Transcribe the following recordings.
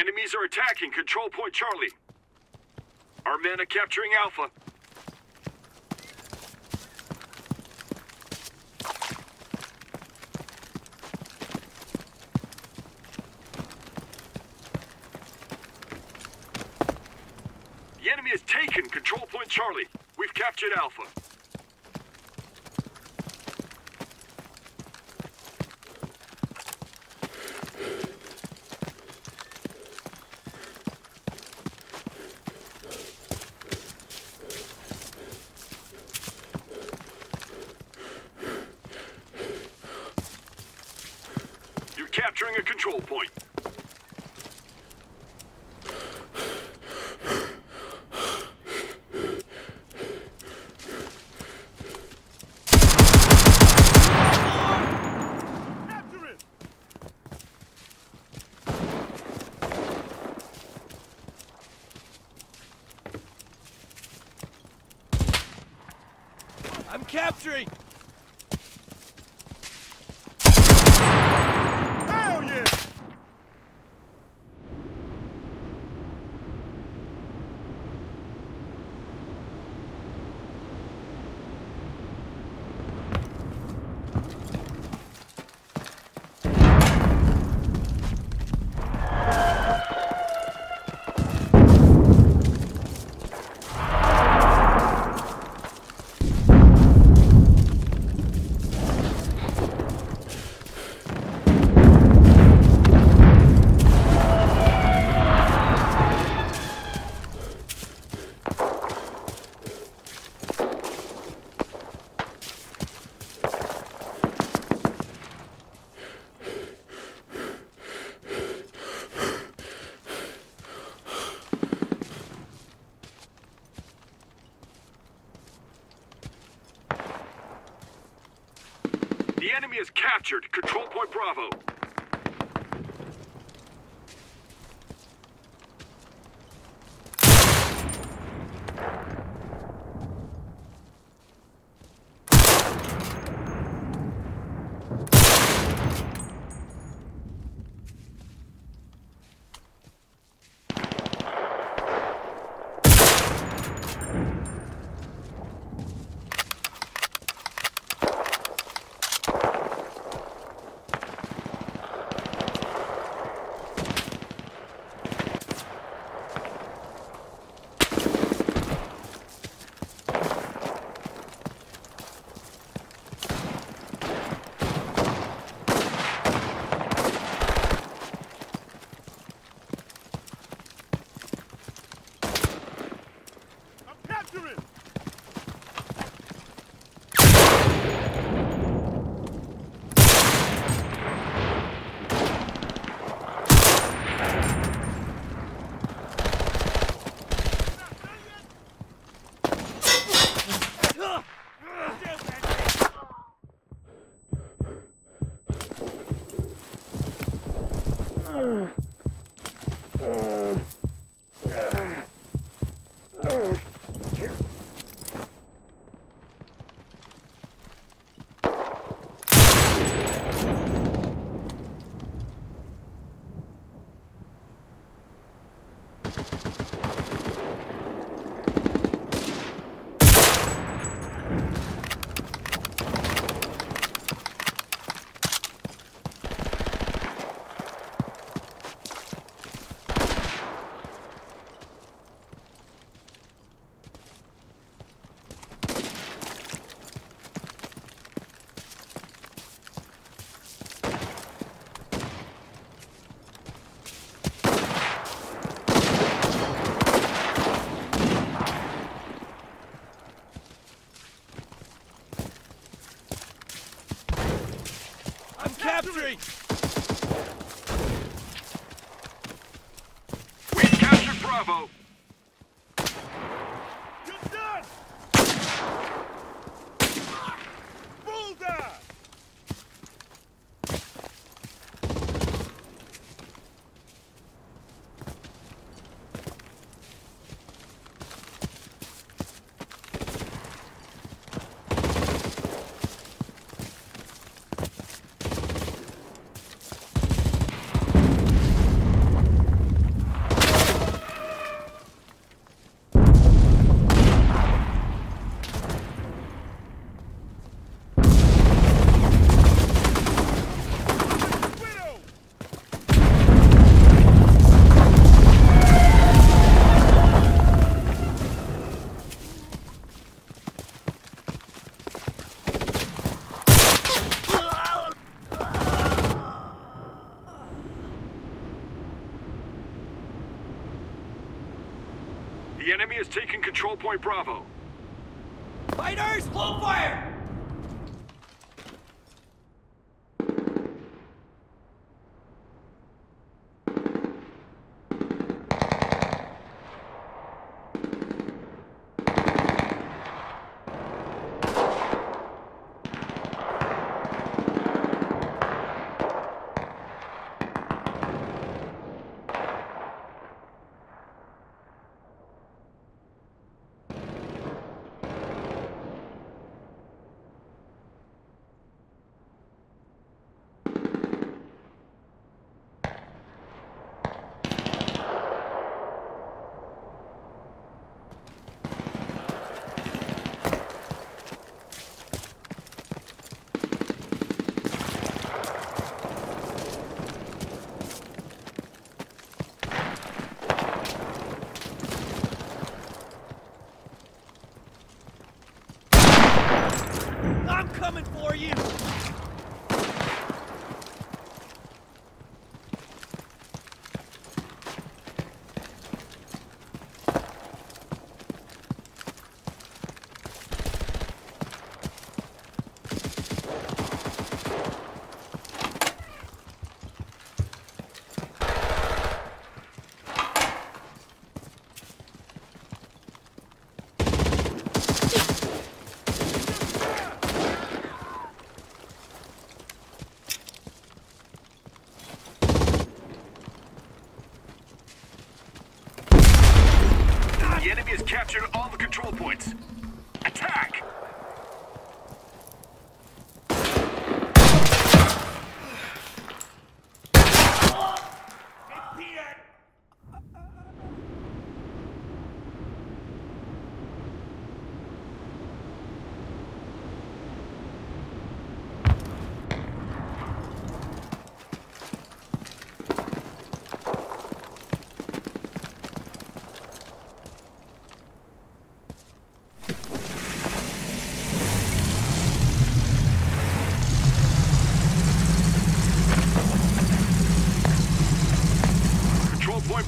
Enemies are attacking Control Point Charlie. Our men are capturing Alpha. The enemy has taken Control Point Charlie. We've captured Alpha. You're capturing a control point. Capture it! I'm capturing! Enemy is captured Control Point Bravo.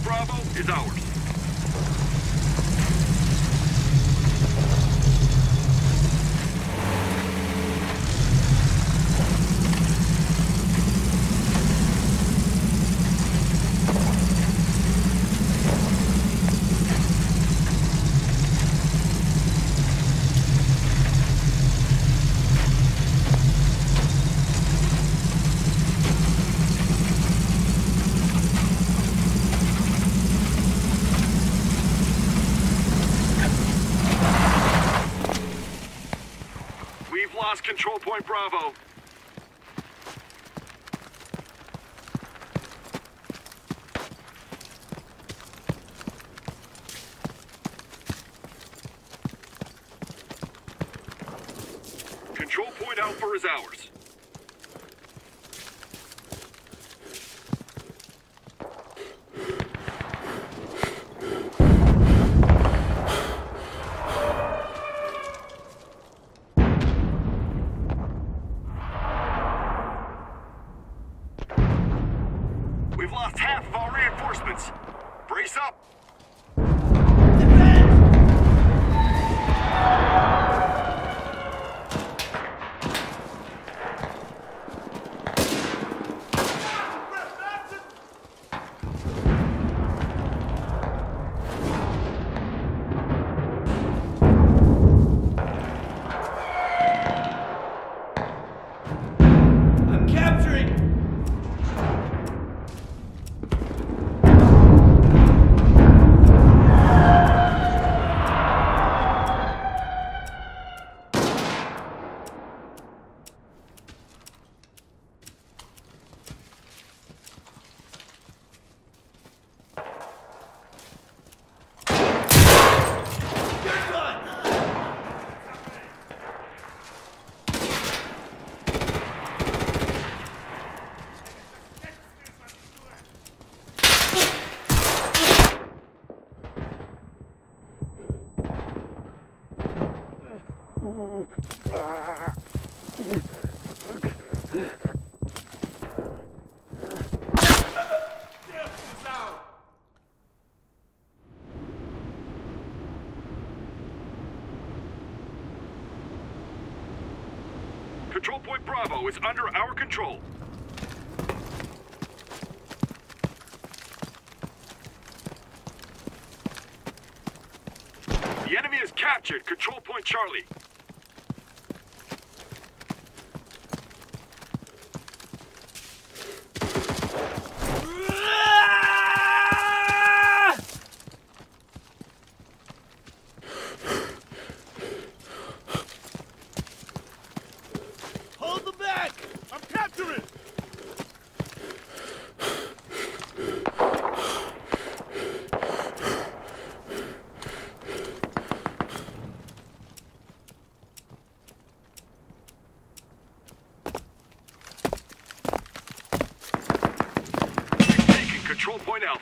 Bravo is ours. Is under our control. The enemy is captured. Control point Charlie. Point out,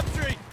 capturing!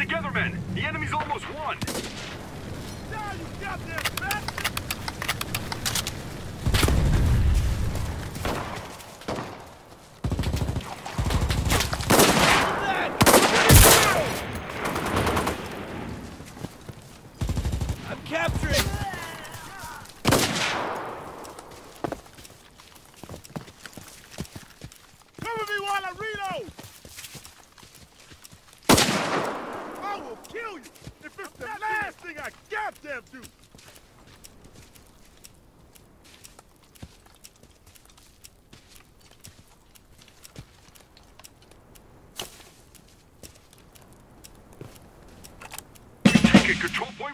together, men! The enemy's almost won! Now you got this, man!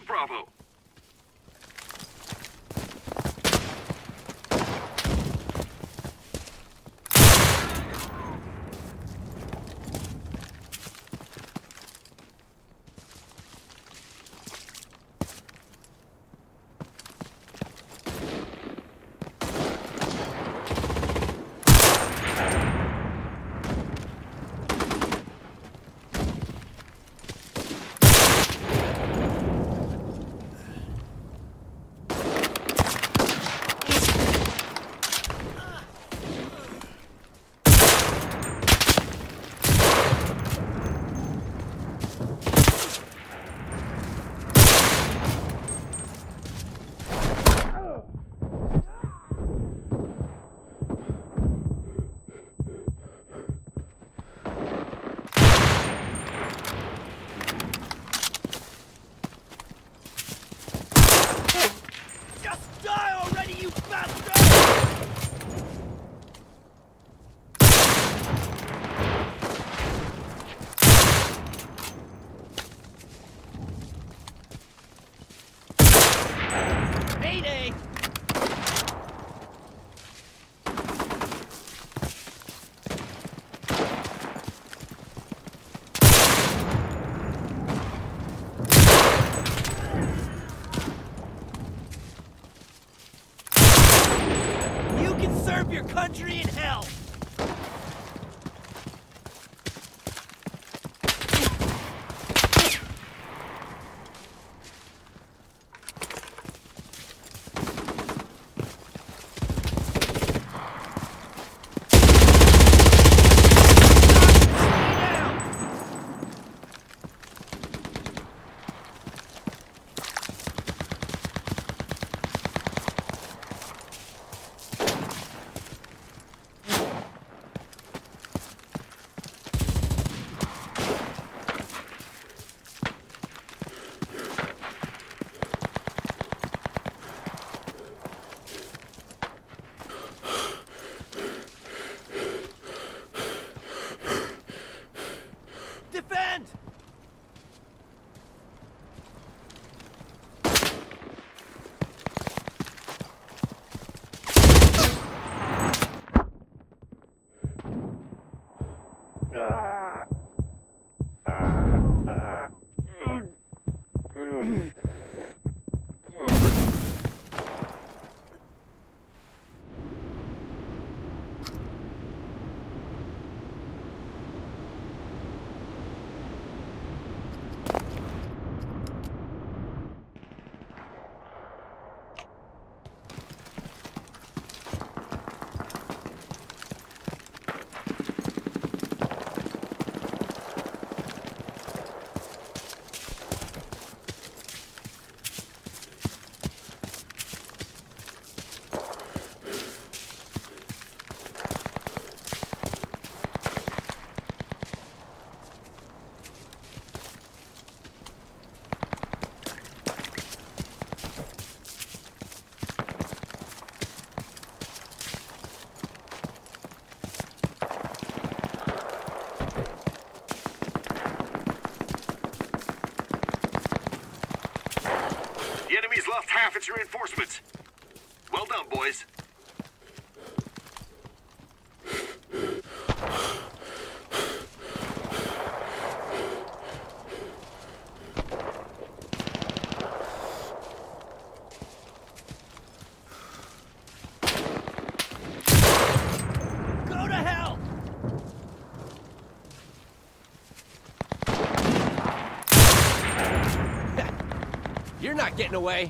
Bravo. Friday. reinforcements. Well done, boys. You're not getting away.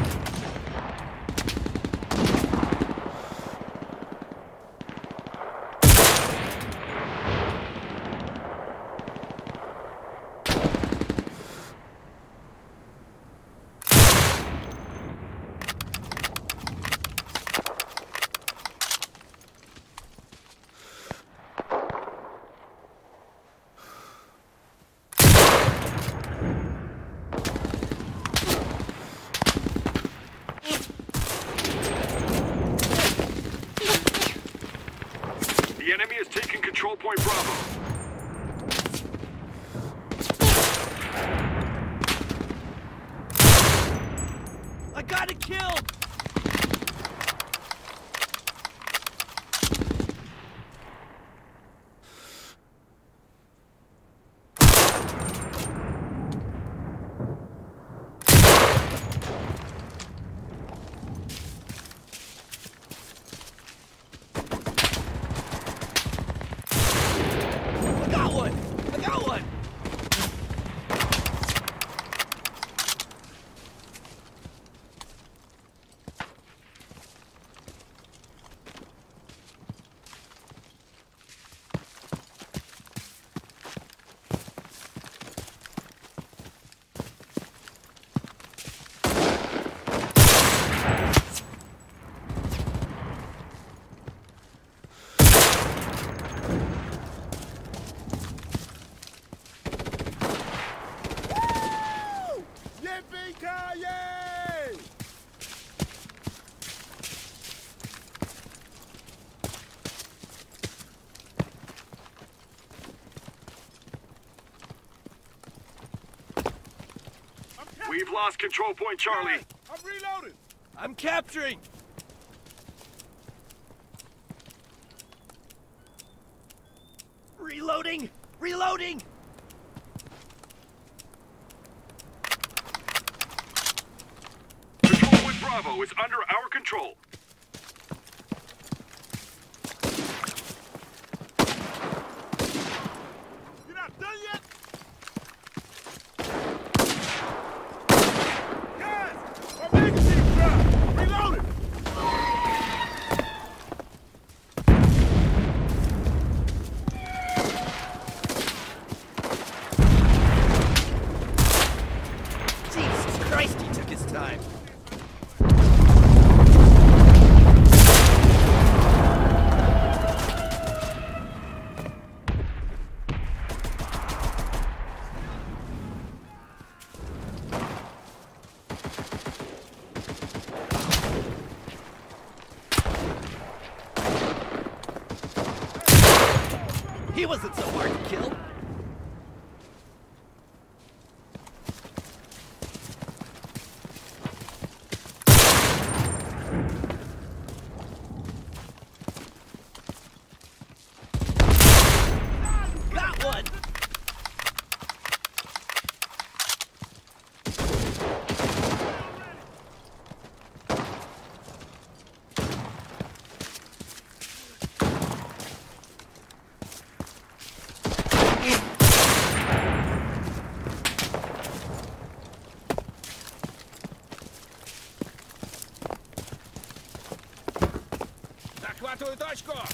We've lost control point Charlie. Hey, I'm reloading. I'm capturing. Reloading! Reloading! Control point Bravo is under our control. wasn't so hard пятую точку!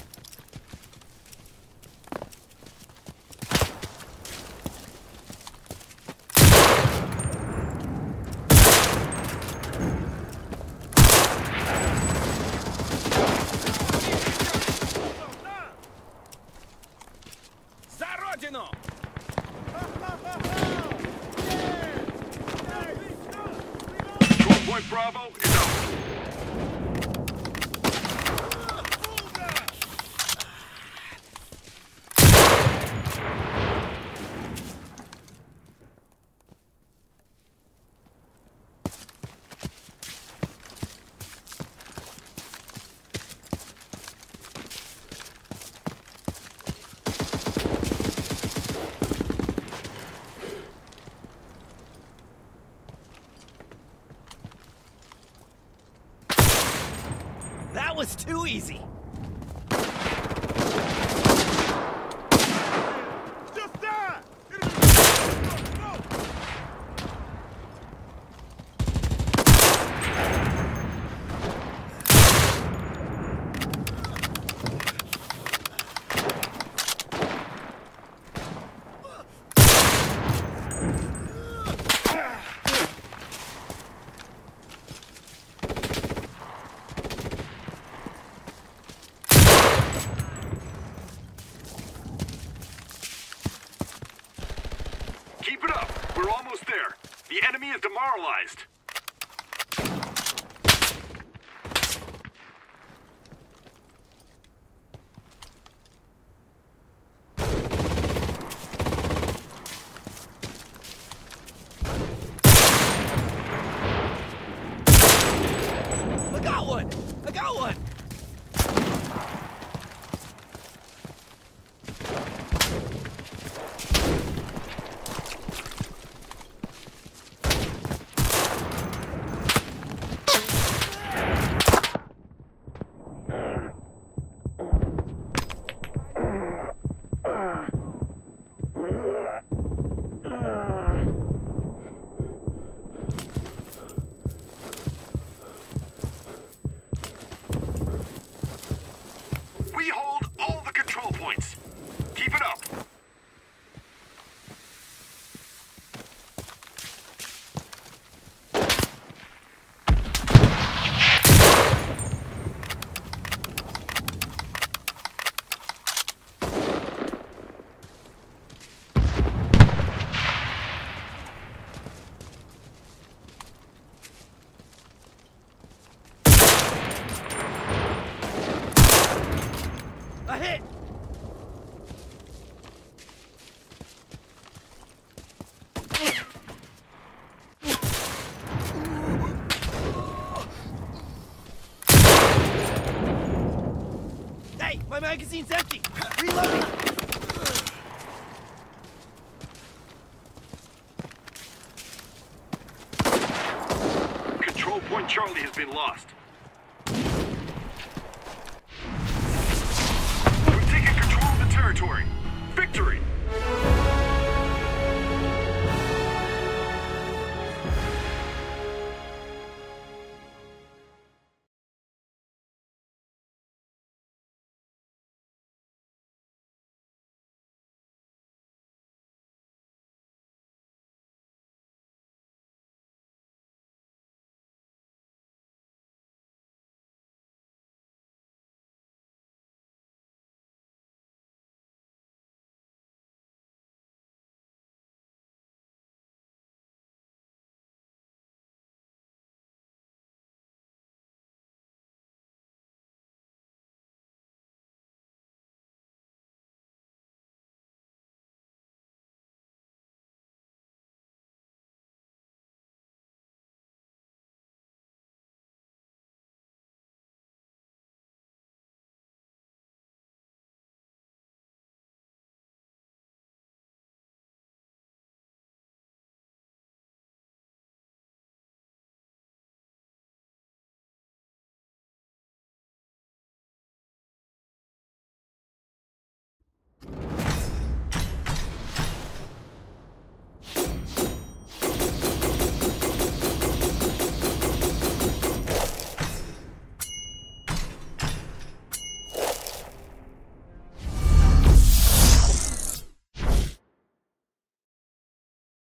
Magazine's empty! Reloading!